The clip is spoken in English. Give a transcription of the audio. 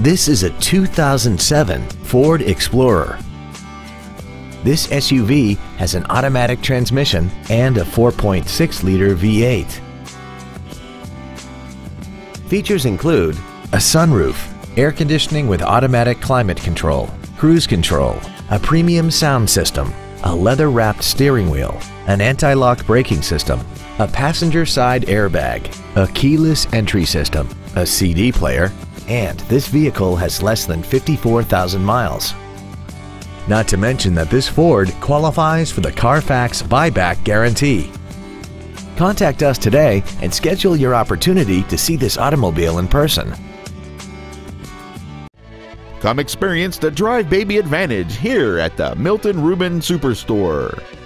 This is a 2007 Ford Explorer. This SUV has an automatic transmission and a 4.6-liter V8. Features include a sunroof, air conditioning with automatic climate control, cruise control, a premium sound system, a leather-wrapped steering wheel, an anti-lock braking system, a passenger side airbag, a keyless entry system, a CD player, and this vehicle has less than 54,000 miles. Not to mention that this Ford qualifies for the Carfax buyback guarantee. Contact us today and schedule your opportunity to see this automobile in person. Come experience the Drive Baby Advantage here at the Milton Ruben Superstore.